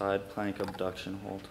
side plank abduction hold.